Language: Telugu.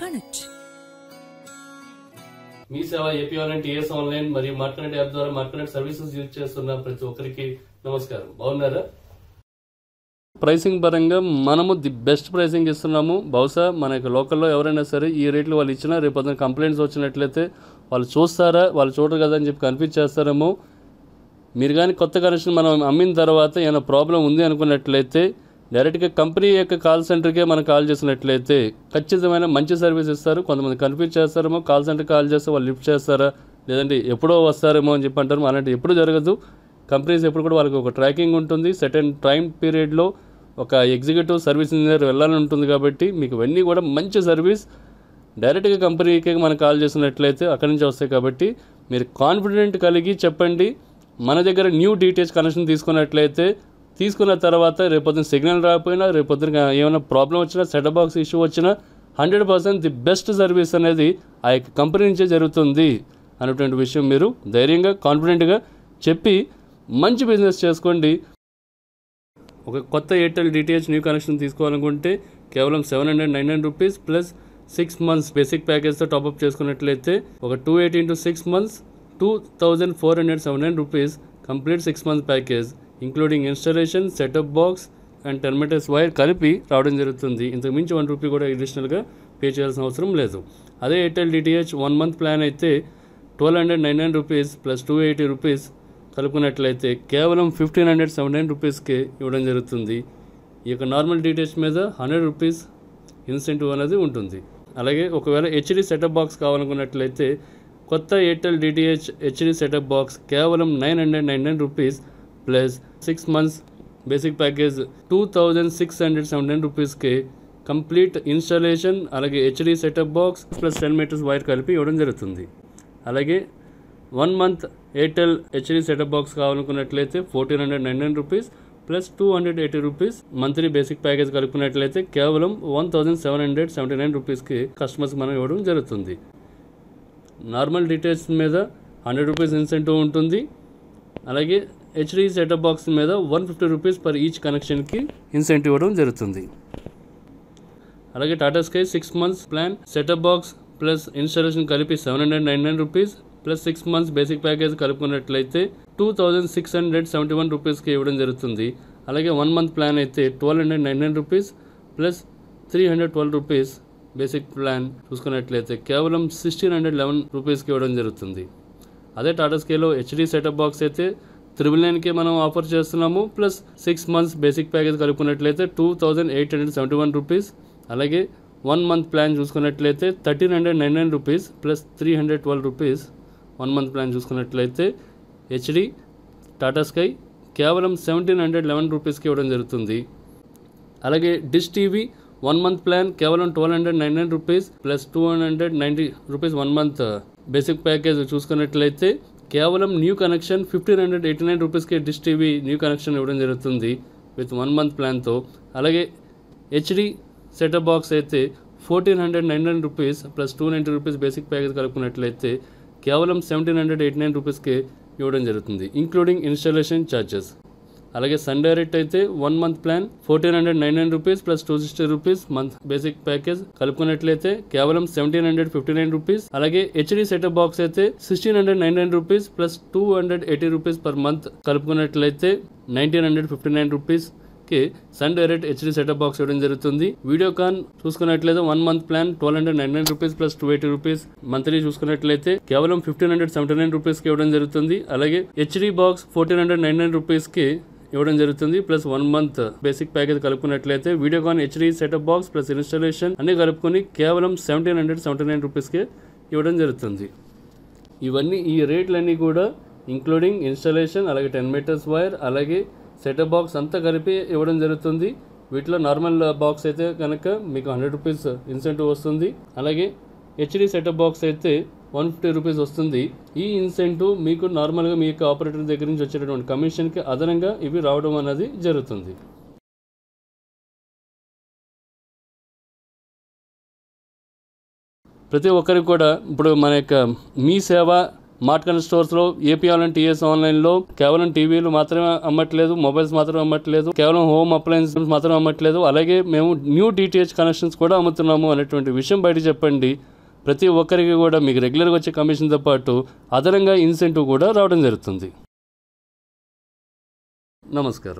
Connect Mee Seva AP online TS online మరియు మార్కెట్ యాప్ ద్వారా మార్కెట్ సర్వీసెస్ యూజ్ చేస్తున్న ప్రతి ఒక్కరికి నమస్కారం. బాగున్నారా? ప్రైసింగ్ పరంగా మనము ది బెస్ట్ ప్రైసింగ్ ఇస్తున్నాము. బహుశా మన లోకల్లో ఎవరైనా సరే ఈ రేట్లు వాళ్ళు ఇచ్చినా రేపు పొద్దున కంప్లైంట్స్ వచ్చినట్లయితే వాళ్ళు చూస్తారా వాళ్ళు చూడరు కదా అని చెప్పి కన్ఫ్యూజ్ చేస్తారేమో. మీరు కానీ కొత్త కనెక్షన్ మనం అమ్మిన తర్వాత ఏమైనా ప్రాబ్లం ఉంది అనుకున్నట్లయితే డైరెక్ట్గా కంపెనీ యొక్క కాల్ సెంటర్కే మనం కాల్ చేసినట్లయితే ఖచ్చితమైన మంచి సర్వీస్ ఇస్తారు. కొంతమంది కన్ఫ్యూజ్ చేస్తారేమో కాల్ సెంటర్ కాల్ చేస్తే వాళ్ళు లిఫ్ట్ చేస్తారా? లేదంటే ఎప్పుడో వస్తారేమో అని చెప్పి అంటారు. అలాంటి ఎప్పుడు జరగదు. కంపెనీస్ ఎప్పుడు కూడా వాళ్ళకి ఒక ట్రాకింగ్ ఉంటుంది. సెటన్ టైం పీరియడ్లో ఒక ఎగ్జిక్యూటివ్ సర్వీస్ ఇంజనీర్ వెళ్ళాలని ఉంటుంది కాబట్టి మీకు ఇవన్నీ కూడా మంచి సర్వీస్. డైరెక్ట్గా కంపెనీకి మనం కాల్ చేసినట్లయితే అక్కడి నుంచి వస్తాయి కాబట్టి మీరు కాన్ఫిడెంట్ కలిగి చెప్పండి. మన దగ్గర న్యూ డీటెయిల్స్ కనెక్షన్ తీసుకున్నట్లయితే తీసుకున్న తర్వాత రేపొద్దున సిగ్నల్ రాకపోయినా రేపొద్దున ఏమైనా ప్రాబ్లం వచ్చినా సెటప్ బాక్స్ ఇష్యూ వచ్చినా hundred percent the best service అనేది ఆ యొక్క కంపెనీ నుంచే జరుగుతుంది అనేటువంటి విషయం మీరు ధైర్యంగా కాన్ఫిడెంట్గా చెప్పి మంచి బిజినెస్ చేసుకోండి. ఒక కొత్త ఎయిర్టెల్ డిటిహెచ్ న్యూ కనెక్షన్ తీసుకోవాలనుకుంటే కేవలం seven hundred nine hundred rupees plus six months basic ప్యాకేజ్తో top up చేసుకున్నట్లయితే ఒక two eighty into six months two thousand four hundred seven hundred rupees complete six month package. Including installation setup box and ten metres wire కలిపి రావడం జరుగుతుంది. ఇంతకు మించి వన్ రూపీ కూడా అడిషనల్గా పే చేయాల్సిన అవసరం లేదు. అదే Airtel DTH one month plan అయితే twelve hundred nine nine rupees plus two eighty rupees కలుపుకున్నట్లయితే కేవలం ఫిఫ్టీన్ హండ్రెడ్ సెవెన్ నైన్ రూపీస్కే ఇవ్వడం జరుగుతుంది. ఈ యొక్క నార్మల్ డీటెయిల్స్ మీద హండ్రెడ్ రూపీస్ ఇన్సెంటివ్ అనేది ఉంటుంది. అలాగే ఒకవేళ హెచ్డి సెటప్ బాక్స్ కావాలనుకున్నట్లయితే కొత్త Airtel DTH HD setup box కేవలం nine hundred nine nine rupees plus six months basic package two thousand six hundred seven రూపీస్కి కంప్లీట్ ఇన్స్టాలేషన్ అలాగే HD setup box plus ten metres wire కలిపి ఇవ్వడం జరుగుతుంది. అలాగే one month Airtel HD setup box కావాలనుకున్నట్లయితే fourteen hundred nine rupees plus two hundred eighty rupees monthly basic package కలుపుకున్నట్లయితే కేవలం one thousand seven hundred seventy nine రూపీస్కి కస్టమర్స్ మనం ఇవ్వడం జరుగుతుంది. నార్మల్ డీటెయిల్స్ మీద హండ్రెడ్ రూపీస్ ఇన్సెంటివ్ ఉంటుంది. అలాగే హెచ్డి సెటప్ బాక్స్ మీద one fifty rupees per each కనెక్షన్కి incentive ఇవ్వడం జరుగుతుంది. అలాగే Tata Sky six months plan setup box plus installation కలిపి seven hundred nine nine rupees plus six months basic package కలుపుకున్నట్లయితే two thousand six hundred seventy one రూపీస్కి ఇవ్వడం జరుగుతుంది. అలాగే వన్ మంత్ ప్లాన్ అయితే twelve hundred nine nine rupees plus three hundred twelve rupees basic plan చూసుకున్నట్లయితే కేవలం సిక్స్టీన్ హండ్రెడ్ లెవెన్ రూపీస్కి ఇవ్వడం జరుగుతుంది. అదే టాటా స్కేలో హెచ్డి సెటప్ బాక్స్ అయితే త్రిబుల్ నైన్కే మనం ఆఫర్ చేస్తున్నాము plus six months basic package కలుపుకున్నట్లయితే two thousand eight hundred seventy one rupees అలాగే వన్ మంత్ ప్లాన్ చూసుకున్నట్లయితే thirteen hundred nine nine rupees plus three hundred twelve rupees one month plan చూసుకున్నట్లయితే హెచ్డి టాటా స్కై కేవలం సెవెంటీన్ హండ్రెడ్ లెవెన్ రూపీస్కి ఇవ్వడం జరుగుతుంది. అలాగే Dish TV one month plan కేవలం twelve hundred nine nine rupees plus two hundred ninety rupees one month basic package చూసుకున్నట్లయితే కేవలం new connection fifteen hundred eighty nine రూపీస్కి డిష్ టీవీ న్యూ కనెక్షన్ ఇవ్వడం జరుగుతుంది విత్ వన్ మంత్ ప్లాన్తో. అలాగే హెచ్డి సెటప్ బాక్స్ అయితే fourteen hundred nine nine rupees plus two ninety rupees basic package కలుపుకున్నట్లయితే కేవలం సెవెంటీన్ హండ్రెడ్ ఎయిటీ నైన్ రూపీస్కి ఇవ్వడం జరుగుతుంది ఇంక్లూడింగ్ ఇన్స్టాలేషన్ ఛార్జెస్ అలాగే సన్ డైరెక్ట్ అయితే one month plan fourteen hundred nine nine rupees plus two sixty rupees month basic package కలుపుకున్నట్లయితే కేవలం seventeen hundred fifty nine rupees అలాగే హెచ్డి సెటప్ బాక్స్ అయితే sixteen hundred nine nine rupees plus two hundred eighty rupees per month కలుపుకున్నట్లయితే nineteen hundred fifty nine రూపీస్కి Sun Direct HD setup box ఇవ్వడం జరుగుతుంది. వీడియోకాన్ చూసుకున్నట్లయితే one month plan twelve hundred nine nine rupees plus two eighty rupees monthly చూసుకున్నట్లయితే కేవలం ఫిఫ్టీన్ హండ్రెడ్ సెవెంటీ నైన్ రూపీస్కి ఇవ్వడం జరుగుతుంది. అలాగే HD box fourteen hundred nine nine రూపీస్కి ఇవ్వడం జరుగుతుంది. Plus one month basic package కలుపుకున్నట్లయితే Videocon HD setup box plus installation అన్ని కలుపుకొని కేవలం సెవెంటీన్ హండ్రెడ్ సెవెంటీ నైన్ రూపీస్కే ఇవ్వడం జరుగుతుంది. ఇవన్నీ ఈ రేట్లన్నీ కూడా ఇంక్లూడింగ్ ఇన్స్టాలేషన్ అలాగే టెన్ మీటర్స్ వైర్ అలాగే సెటప్ బాక్స్ అంతా కలిపి ఇవ్వడం జరుగుతుంది. వీటిలో నార్మల్ బాక్స్ అయితే కనుక మీకు హండ్రెడ్ రూపీస్ ఇన్సెంటివ్ వస్తుంది. అలాగే హెచ్డి సెటప్ బాక్స్ అయితే వన్ ఫిఫ్టీ రూపీస్ వస్తుంది. ఈ ఇన్సెంటివ్ మీకు నార్మల్గా మీ యొక్క ఆపరేటర్ దగ్గర నుంచి వచ్చేటటువంటి కమిషన్కి అదనంగా ఇవి రావడం అనేది జరుగుతుంది. ప్రతి ఒక్కరికి కూడా ఇప్పుడు మన యొక్క మీ సేవ మార్ట్ కన్ స్టోర్స్లో ఏపీ ఆన్లైన్ టీఎస్ ఆన్లైన్లో కేవలం టీవీలు మాత్రమే అమ్మట్లేదు మొబైల్స్ మాత్రమే అమ్మట్లేదు కేవలం హోమ్ అప్లయన్సెస్ మాత్రమే అమ్మట్లేదు అలాగే మేము న్యూ డిటిహెచ్ కనెక్షన్స్ కూడా అమ్ముతున్నాము అనేటువంటి విషయం బయట చెప్పండి. ప్రతి ఒక్కరికి కూడా మీకు రెగ్యులర్గా వచ్చే కమిషన్తో పాటు అదనంగా ఇన్సెంటివ్ కూడా రావడం జరుగుతుంది. నమస్కారం.